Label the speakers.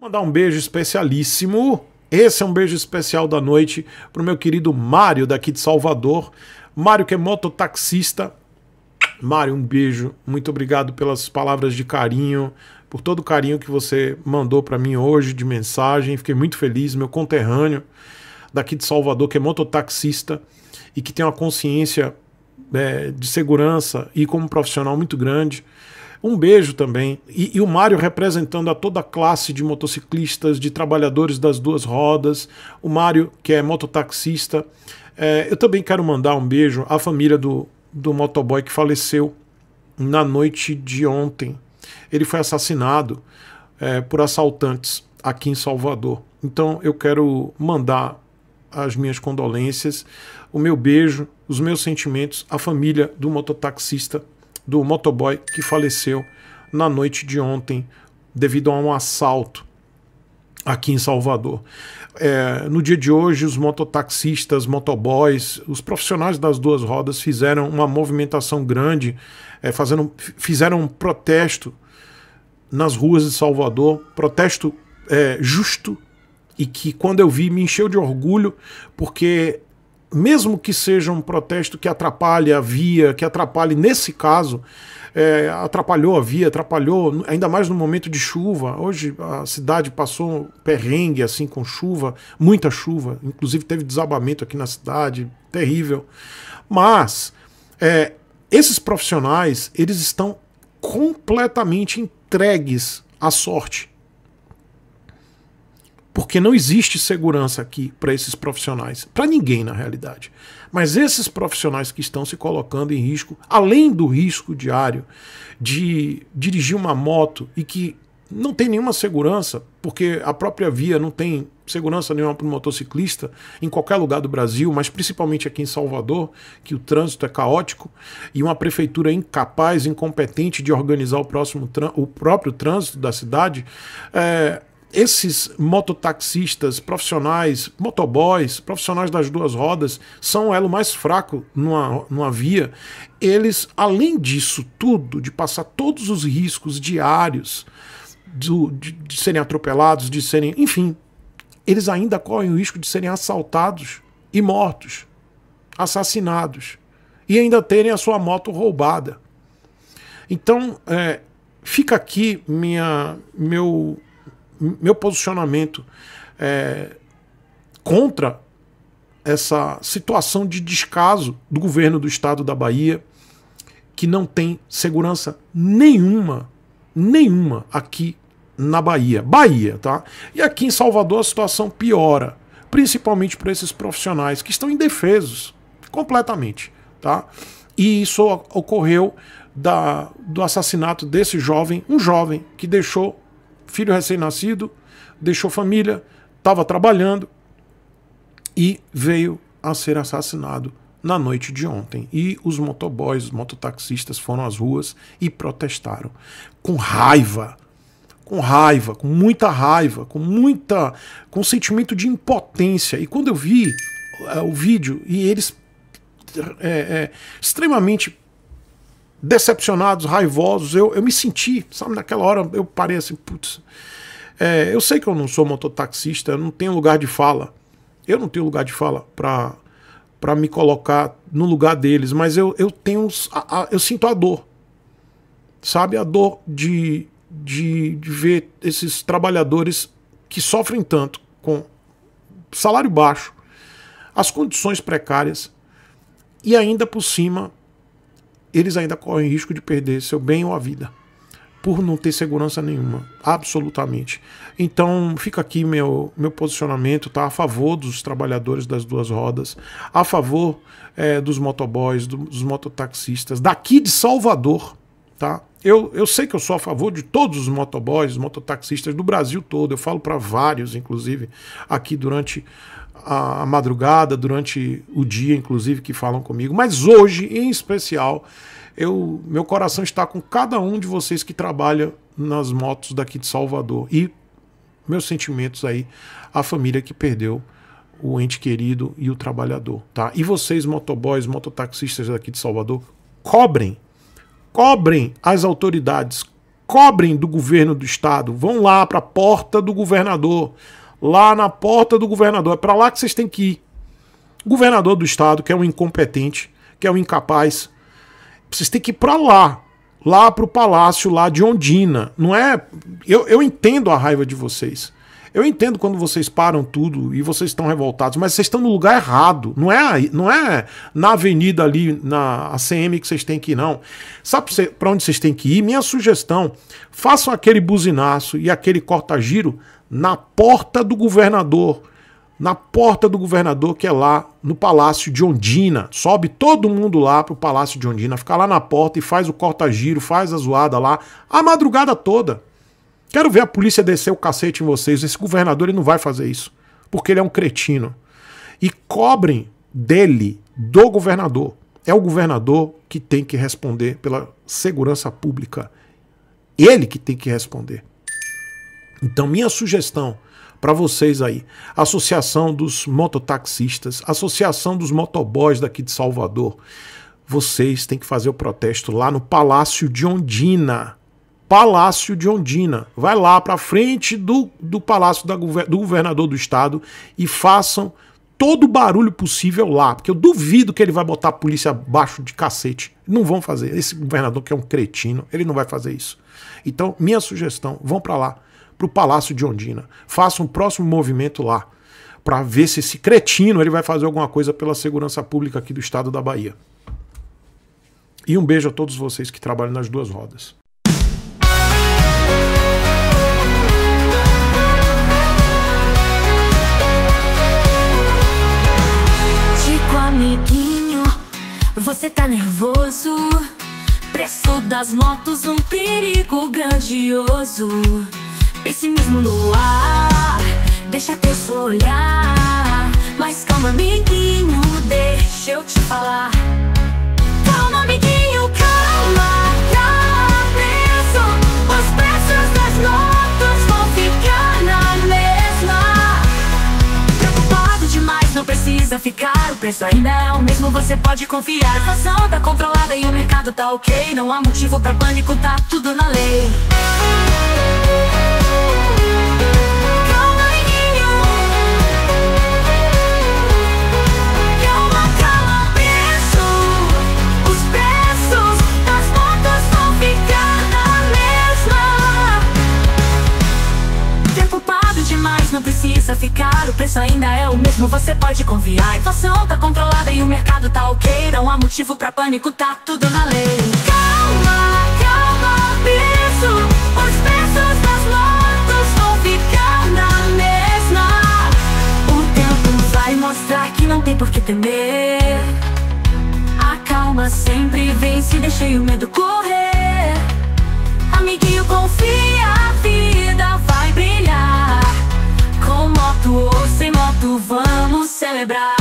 Speaker 1: Mandar um beijo especialíssimo. Esse é um beijo especial da noite pro meu querido Mário daqui de Salvador. Mário que é mototaxista. Mário, um beijo. Muito obrigado pelas palavras de carinho, por todo o carinho que você mandou para mim hoje de mensagem. Fiquei muito feliz, meu conterrâneo daqui de Salvador, que é mototaxista e que tem uma consciência é, de segurança e como profissional muito grande. Um beijo também. E, e o Mário representando a toda a classe de motociclistas, de trabalhadores das duas rodas. O Mário, que é mototaxista. É, eu também quero mandar um beijo à família do, do motoboy que faleceu na noite de ontem. Ele foi assassinado é, por assaltantes aqui em Salvador. Então eu quero mandar as minhas condolências, o meu beijo, os meus sentimentos à família do mototaxista do motoboy que faleceu na noite de ontem devido a um assalto aqui em Salvador. É, no dia de hoje, os mototaxistas, motoboys, os profissionais das duas rodas fizeram uma movimentação grande, é, fazendo, fizeram um protesto nas ruas de Salvador, protesto é, justo e que quando eu vi me encheu de orgulho, porque mesmo que seja um protesto que atrapalhe a via, que atrapalhe, nesse caso, é, atrapalhou a via, atrapalhou, ainda mais no momento de chuva. Hoje a cidade passou perrengue assim com chuva, muita chuva, inclusive teve desabamento aqui na cidade, terrível. Mas é, esses profissionais, eles estão completamente entregues à sorte porque não existe segurança aqui para esses profissionais, para ninguém na realidade. Mas esses profissionais que estão se colocando em risco, além do risco diário de dirigir uma moto e que não tem nenhuma segurança, porque a própria via não tem segurança nenhuma para o motociclista em qualquer lugar do Brasil, mas principalmente aqui em Salvador, que o trânsito é caótico e uma prefeitura incapaz, incompetente de organizar o, próximo, o próprio trânsito da cidade. É, esses mototaxistas profissionais, motoboys, profissionais das duas rodas, são o elo mais fraco numa, numa via. Eles, além disso tudo, de passar todos os riscos diários do, de, de serem atropelados, de serem. Enfim, eles ainda correm o risco de serem assaltados e mortos, assassinados, e ainda terem a sua moto roubada. Então, é, fica aqui minha, meu meu posicionamento é, contra essa situação de descaso do governo do estado da Bahia, que não tem segurança nenhuma, nenhuma aqui na Bahia. Bahia, tá? E aqui em Salvador a situação piora, principalmente para esses profissionais que estão indefesos completamente, tá? E isso ocorreu da, do assassinato desse jovem, um jovem que deixou filho recém-nascido, deixou família, estava trabalhando e veio a ser assassinado na noite de ontem. E os motoboys, os mototaxistas foram às ruas e protestaram com raiva, com raiva, com muita raiva, com muita com sentimento de impotência. E quando eu vi é, o vídeo e eles é, é, extremamente decepcionados, raivosos. Eu, eu me senti, sabe, naquela hora eu parei assim, putz. É, eu sei que eu não sou mototaxista, eu não tenho lugar de fala. Eu não tenho lugar de fala para para me colocar no lugar deles, mas eu, eu tenho a, a, eu sinto a dor. Sabe a dor de, de, de ver esses trabalhadores que sofrem tanto com salário baixo, as condições precárias e ainda por cima eles ainda correm risco de perder seu bem ou a vida por não ter segurança nenhuma, absolutamente. Então fica aqui meu, meu posicionamento, tá? A favor dos trabalhadores das duas rodas, a favor é, dos motoboys, dos mototaxistas, daqui de Salvador, tá? Eu, eu sei que eu sou a favor de todos os motoboys, mototaxistas do Brasil todo, eu falo para vários, inclusive, aqui durante a, madrugada, durante o dia, inclusive, que falam comigo. Mas hoje, em especial, eu, meu coração está com cada um de vocês que trabalha nas motos daqui de Salvador. E meus sentimentos aí à família que perdeu o ente querido e o trabalhador, tá? E vocês, motoboys, mototaxistas daqui de Salvador, cobrem, cobrem as autoridades, cobrem do governo do estado, vão lá para a porta do governador, lá na porta do governador, é para lá que vocês têm que ir. O governador do estado, que é um incompetente, que é um incapaz, vocês têm que ir para lá, lá para o palácio lá de Ondina. Não é? Eu, eu entendo a raiva de vocês. Eu entendo quando vocês param tudo e vocês estão revoltados, mas vocês estão no lugar errado. Não é, não é na avenida ali, na ACM que vocês têm que ir, não. Sabe para onde vocês têm que ir? Minha sugestão: façam aquele buzinaço e aquele corta-giro na porta do governador. Na porta do governador, que é lá no Palácio de Ondina. Sobe todo mundo lá pro Palácio de Ondina, fica lá na porta e faz o corta-giro, faz a zoada lá a madrugada toda. Quero ver a polícia descer o cacete em vocês. Esse governador ele não vai fazer isso, porque ele é um cretino. E cobrem dele, do governador. É o governador que tem que responder pela segurança pública. Ele que tem que responder. Então, minha sugestão para vocês aí, Associação dos Mototaxistas, Associação dos Motoboys daqui de Salvador, vocês têm que fazer o protesto lá no Palácio de Ondina. Palácio de Ondina. Vai lá para frente do, do Palácio da, do Governador do Estado e façam todo o barulho possível lá, porque eu duvido que ele vai botar a polícia abaixo de cacete. Não vão fazer. Esse governador que é um cretino, ele não vai fazer isso. Então, minha sugestão, vão para lá, para o Palácio de Ondina. Façam um próximo movimento lá, para ver se esse cretino ele vai fazer alguma coisa pela segurança pública aqui do estado da Bahia. E um beijo a todos vocês que trabalham nas duas rodas.
Speaker 2: Amiguinho, você tá nervoso? Preço das motos, um perigo grandioso. Pessimismo no ar, deixa teu olhar. Mas calma, amiguinho, deixa eu te falar. Precisa ficar O preço ainda é o mesmo, você pode confiar. A inflação tá controlada e o mercado tá ok Não há motivo pra pânico, tá tudo na lei o preço ainda é o mesmo, você pode confiar. Inflação tá controlada e o mercado tá ok. Não há motivo pra pânico, tá tudo na lei. Calma, calma, piso. Os preços das motos vão ficar na mesma. O tempo vai mostrar que não tem por que temer. A calma sempre vence, deixei o medo correr. Amiguinho, confia, a vida vai moto ou sem moto, vamos celebrar.